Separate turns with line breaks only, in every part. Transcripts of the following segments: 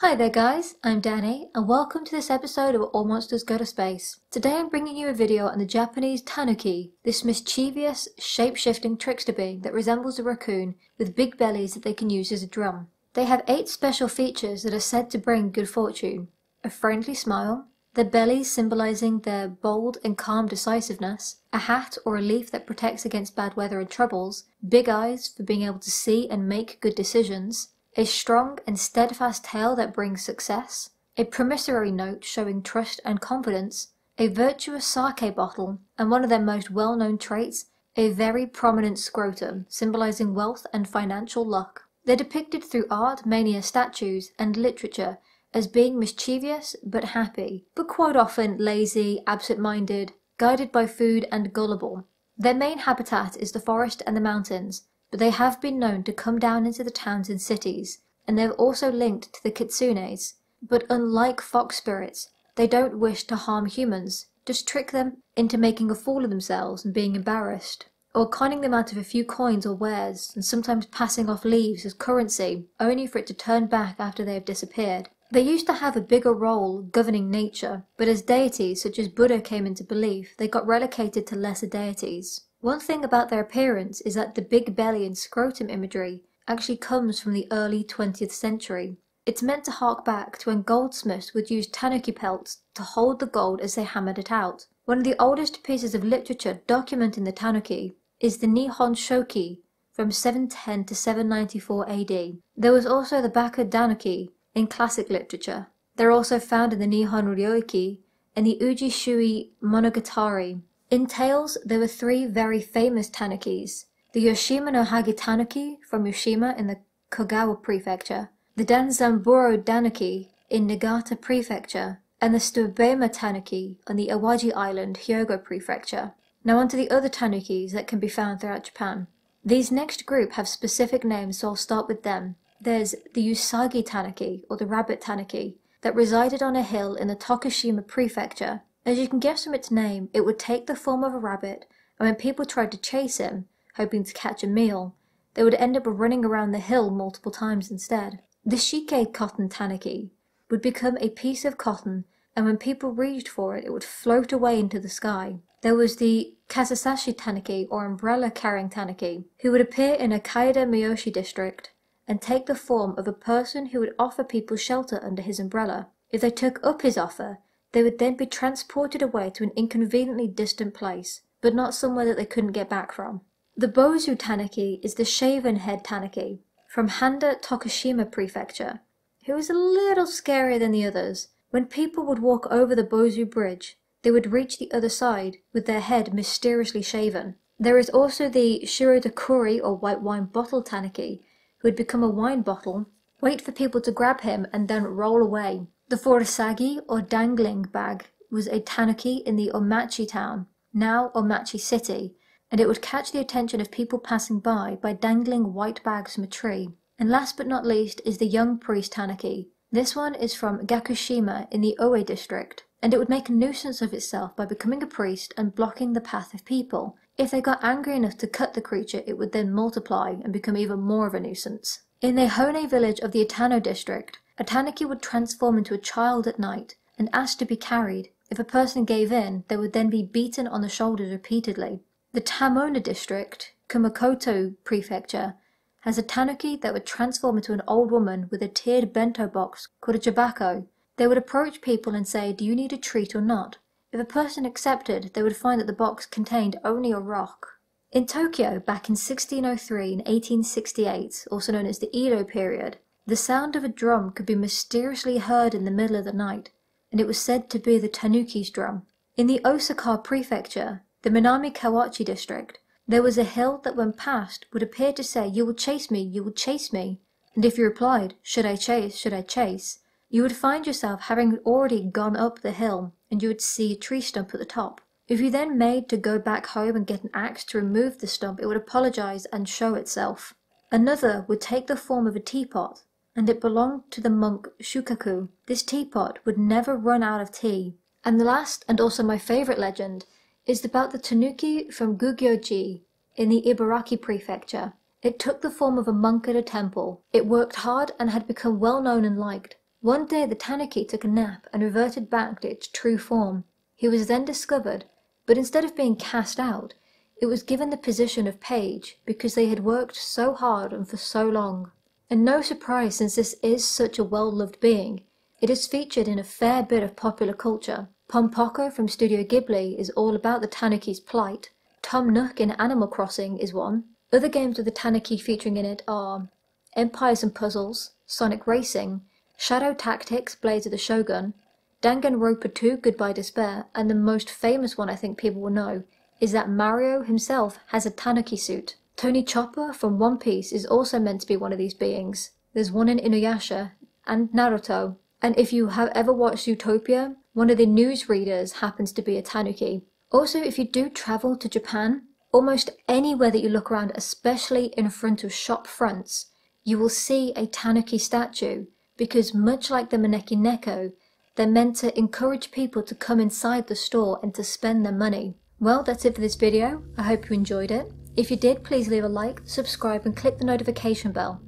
Hi there guys, I'm Danny and welcome to this episode of All Monsters Go to Space. Today I'm bringing you a video on the Japanese tanuki, this mischievous, shape-shifting trickster being that resembles a raccoon with big bellies that they can use as a drum. They have eight special features that are said to bring good fortune. A friendly smile, their bellies symbolizing their bold and calm decisiveness, a hat or a leaf that protects against bad weather and troubles, big eyes for being able to see and make good decisions, a strong and steadfast tail that brings success, a promissory note showing trust and confidence, a virtuous sake bottle, and one of their most well-known traits, a very prominent scrotum, symbolizing wealth and financial luck. They're depicted through art, manga, statues, and literature, as being mischievous but happy, but quite often lazy, absent-minded, guided by food and gullible. Their main habitat is the forest and the mountains, but they have been known to come down into the towns and cities, and they're also linked to the kitsunes. But unlike fox spirits, they don't wish to harm humans, just trick them into making a fool of themselves and being embarrassed, or conning them out of a few coins or wares, and sometimes passing off leaves as currency, only for it to turn back after they have disappeared. They used to have a bigger role governing nature, but as deities such as Buddha came into belief, they got relegated to lesser deities. One thing about their appearance is that the big belly and scrotum imagery actually comes from the early 20th century. It's meant to hark back to when goldsmiths would use tanuki pelts to hold the gold as they hammered it out. One of the oldest pieces of literature documenting the tanuki is the Nihon Shoki from 710 to 794 AD. There was also the Baku Danuki in classic literature. They're also found in the Nihon Ryoiki and the Uji Shui Monogatari in tales, there were three very famous tanukis: the Yashima no Hagi tanuki from Yashima in the Kagawa Prefecture, the Danzaburo tanuki in Niigata Prefecture, and the Tsubame tanuki on the Awaji Island, Hyogo Prefecture. Now onto the other tanukis that can be found throughout Japan. These next group have specific names, so I'll start with them. There's the Usagi tanuki, or the rabbit tanuki, that resided on a hill in the Tokushima Prefecture as you can guess from its name, it would take the form of a rabbit, and when people tried to chase him, hoping to catch a meal, they would end up running around the hill multiple times instead. The shike cotton tanuki would become a piece of cotton, and when people reached for it, it would float away into the sky. There was the Kasasashi tanuki, or umbrella carrying tanuki, who would appear in a Kaida Miyoshi district and take the form of a person who would offer people shelter under his umbrella. If they took up his offer, they would then be transported away to an inconveniently distant place, but not somewhere that they couldn't get back from. The Bozu tanuki is the shaven head tanuki from Handa Tokushima Prefecture, who is a little scarier than the others. When people would walk over the Bozu Bridge, they would reach the other side with their head mysteriously shaven. There is also the Shirodakuri or white wine bottle tanuki, who would become a wine bottle, wait for people to grab him, and then roll away. The Forasagi or dangling bag was a tanuki in the Omachi town, now Omachi city, and it would catch the attention of people passing by by dangling white bags from a tree. And last but not least is the young priest tanuki. This one is from Gakushima in the Oe district, and it would make a nuisance of itself by becoming a priest and blocking the path of people. If they got angry enough to cut the creature, it would then multiply and become even more of a nuisance. In the Hone village of the Itano district, a tanuki would transform into a child at night and ask to be carried. If a person gave in, they would then be beaten on the shoulders repeatedly. The Tamona district, Kumamoto prefecture, has a tanuki that would transform into an old woman with a tiered bento box called a jubako. They would approach people and say, do you need a treat or not? If a person accepted, they would find that the box contained only a rock. In Tokyo, back in 1603 and 1868, also known as the Edo period, the sound of a drum could be mysteriously heard in the middle of the night, and it was said to be the tanuki's drum. In the Osaka prefecture, the Minami Kawachi district, there was a hill that when passed would appear to say, You will chase me, you will chase me. And if you replied, Should I chase, should I chase, you would find yourself having already gone up the hill, and you would see a tree stump at the top. If you then made to go back home and get an axe to remove the stump, it would apologize and show itself. Another would take the form of a teapot, and it belonged to the monk Shukaku. This teapot would never run out of tea. And the last, and also my favorite legend, is about the tanuki from Gugyoji in the Ibaraki prefecture. It took the form of a monk at a temple. It worked hard and had become well known and liked. One day the tanuki took a nap and reverted back to its true form. He was then discovered, but instead of being cast out, it was given the position of page because they had worked so hard and for so long. And no surprise since this is such a well-loved being, it is featured in a fair bit of popular culture. Pom Poko from Studio Ghibli is all about the tanuki's plight. Tom Nook in Animal Crossing is one. Other games with the tanuki featuring in it are Empires and Puzzles, Sonic Racing, Shadow Tactics, Blades of the Shogun, Danganronpa 2 Goodbye Despair, and the most famous one I think people will know is that Mario himself has a tanuki suit. Tony Chopper from One Piece is also meant to be one of these beings. There's one in Inuyasha and Naruto. And if you have ever watched Zootopia, one of the newsreaders happens to be a tanuki. Also, if you do travel to Japan, almost anywhere that you look around, especially in front of shop fronts, you will see a tanuki statue because much like the Maneki Neko, they're meant to encourage people to come inside the store and to spend their money. Well, that's it for this video. I hope you enjoyed it. If you did, please leave a like, subscribe and click the notification bell.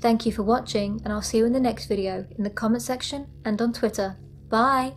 Thank you for watching and I'll see you in the next video in the comment section and on Twitter. Bye!